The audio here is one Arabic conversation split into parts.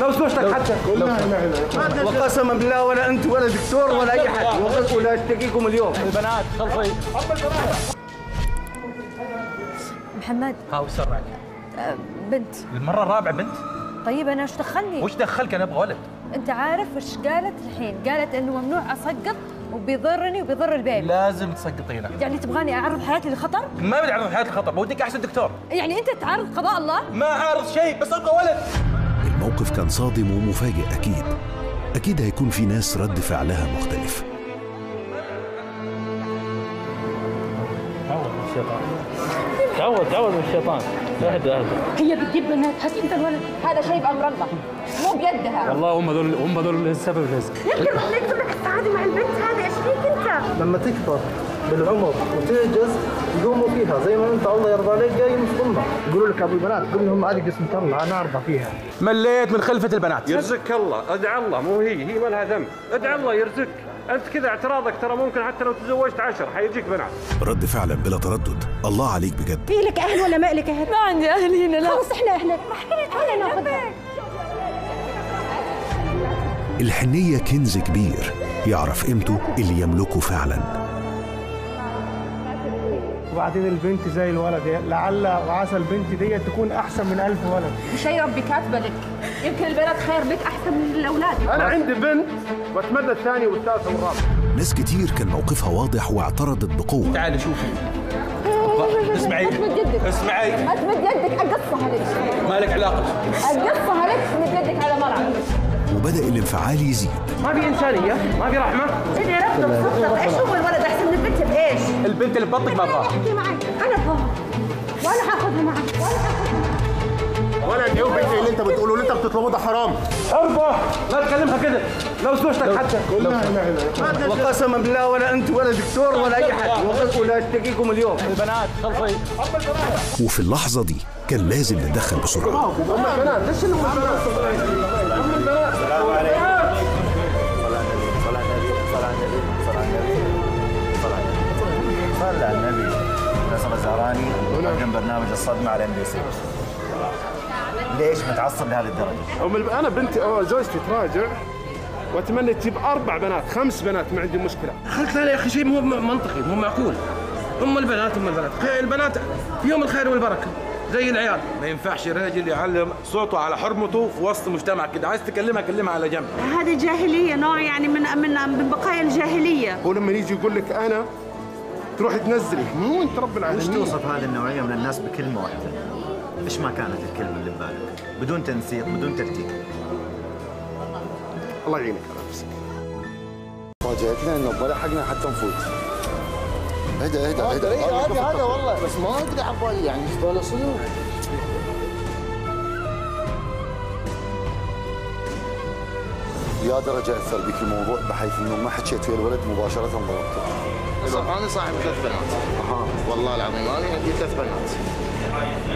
لو زوجتك حتى وقسما بالله ولا أنت ولا دكتور ولا أي حد. ولا أشتكيكم اليوم. البنات خلفي محمد. ها وش صار؟ آه، بنت. المرة الرابعة بنت؟ طيب أنا إيش دخلني؟ وش دخلك؟ أنا أبغى ولد؟ أنت عارف إيش قالت الحين؟ قالت إنه ممنوع أسقط وبيضرني وبيضر البيبي لازم تسقطينه يعني تبغاني أعرض حياتي للخطر؟ ما بدي أعرض حياتك خطر بوديك أحسن دكتور. يعني أنت تعارض قضاء الله؟ ما عارض شيء بس أبغى ولد. الموقف كان صادم ومفاجئ أكيد. أكيد هيكون في ناس رد فعلها مختلف. تعوض من الشيطان تعوض من الشيطان اهدى اهدى. هي بتجيب بنات. حس انت الولد. هذا شيء بأمر الله. مو بيدها. والله هم ذول هم ذول السبب الرزق. يمكن رح يكتب لك مع البنت هذا إيش فيك أنت؟ لما تكبر. بالعمر. وتعجز يقوموا فيها. زي ما أنت الله يرضى عليك جاي مصدمة يقولوا لك أبو البنات قول لهم هذه قسم طلع أنا أرضى فيها. مليت من خلفة البنات. يرزقك الله. ادعى الله. مو هي. هي ما لها ذنب. ادعى الله يرزقك أنت كذا اعتراضك ترى ممكن حتى لو تزوجت عشر حيجيك بنات. رد فعلا بلا تردد. الله عليك بجد. في لك أهل ولا ما لك أهل؟ ما عندي أهل هنا لا. خلص إحنا إحنا إحنا ناخذها. الحنية كنز كبير. يعرف قيمته اللي يملكه فعلا. وبعدين البنت زي الولد. لعل وعسى البنت دي تكون أحسن من ألف ولد. شيء ربي كاتبة لك؟ يمكن البنات خير لك أحسن من الأولاد. أنا عندي بنت وأتمنى الثانية والثالثة والرابعة. ناس كتير كان موقفها واضح واعترضت بقوة. تعالي شوفي. اسمعي. اسمعي. ما تمد يدك أقصها لك. ما لك علاقة؟ أقصها لك. تمد يدك على مرأة وبدأ الانفعال يزيد. ما في إنسانية ما في رحمة. سيدي ربط بصدق إيش هو الولد من البنت اللي ببطنك ما ابغاها أحكي معي أنا ابغاها وأنا حاخذها معي وأنا حاخذها ولد يوم بنتي اللي انت بتقوله اللي انت بتطلبه ده حرام. أربع لا تكلمها كده. لو زوجتك حتى. وقسما بالله ولا أنت ولا دكتور ولا أي حد. ولا اشتكيكم اليوم. البنات خلفي وفي اللحظة دي كان لازم نتدخل بسرعة. صلى على النبي نصر الزهراني مقدم برنامج الصدمة على MBC ليش متعصب لهذه الدرجة؟ أنا بنتي أو زوجتي تراجع وأتمنى تجيب أربع بنات خمس بنات ما عندي مشكلة. قلت لا يا أخي شيء مو منطقي مو معقول. هم البنات هم البنات. البنات فيهم الخير والبركة زي العيال. ما ينفعش راجل يعلي صوته على حرمته في وسط مجتمع كده. عايز تكلمها كلمها على جنب. هذه جاهلية نوع يعني من من من بقايا الجاهلية. هو لما يجي يقول لك أنا تروح تنزلي مو انت رب وش العالمين توصف هذه النوعية من الناس بكلمة واحدة؟ إيش ما كانت الكلمة اللي ببالك؟ بدون تنسيق بدون ترتيب. الله يعينك على نفسك. فاجأتنا إنه ولا حقنا حتى نفوت. اهدى اهدى اهدى. هذا هذا والله. بس ما ادري عبالي يعني. إيش باله صدور يا درجة أثر بك الموضوع بحيث أنه ما حكيت ويا الولد مباشرة ضربته أنا صاحب ثلاث بنات. والله العظيم أنا عندي ثلاث بنات.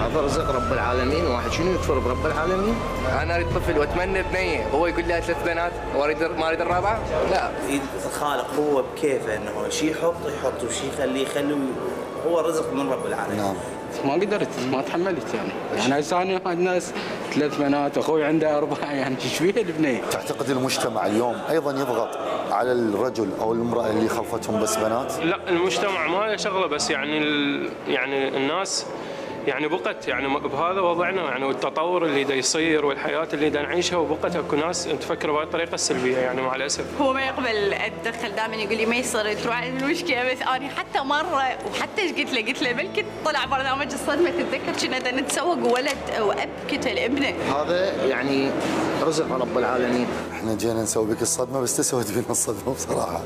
هذا رزق رب العالمين. واحد شنو يكفر برب العالمين؟ أنا أريد طفل وأتمنى بنيه هو يقول لها ثلاث بنات. واريد ما أريد الرابعة؟ لا. الخالق هو بكيفه إنه شيء يحط يحط وشيء يخليه يخليه هو رزق من رب العالمين. نعم. ما قدرت ما تحملت يعني. يعني هسه أنا الناس ثلاث بنات أخوي عنده أربعة يعني إيش فيها البنيه تعتقد المجتمع اليوم أيضا يضغط على الرجل أو المرأة اللي خلفتهم بس بنات؟ لا المجتمع ما له شغلة بس يعني ال... يعني الناس يعني بقت يعني بهذا وضعنا يعني والتطور اللي دا يصير والحياة اللي دا نعيشها وبقت اكو ناس تفكر بهذه الطريقة السلبية يعني مع الأسف. هو ما يقبل اتدخل دائما يقول لي ما يصير تروح على المشكلة بس أنا حتى مرة وحتى إيش قلت له؟ قلت له بلكي طلع برنامج الصدمة تتذكر كنا نتسوق ولد وأب قتل ابنه. هذا يعني رزق رب العالمين. إحنا جينا نسوي بك الصدمة بس تسود بنا الصدمة بصراحة.